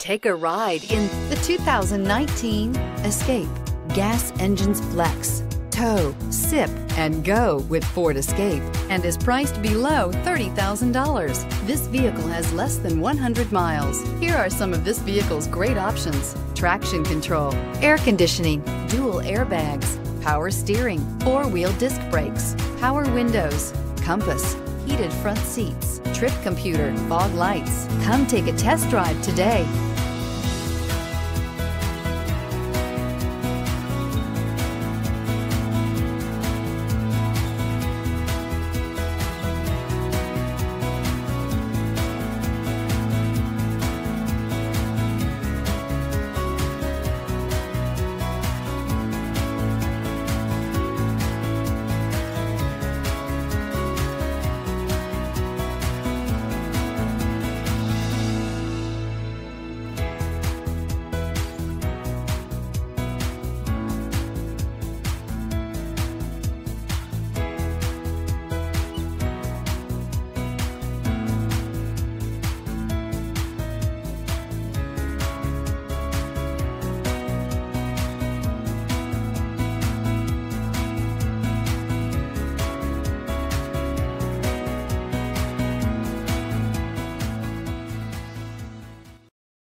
Take a ride in the 2019 Escape. Gas engines flex, tow, sip, and go with Ford Escape and is priced below $30,000. This vehicle has less than 100 miles. Here are some of this vehicle's great options. Traction control, air conditioning, dual airbags, power steering, four-wheel disc brakes, power windows, compass, heated front seats, trip computer, fog lights. Come take a test drive today.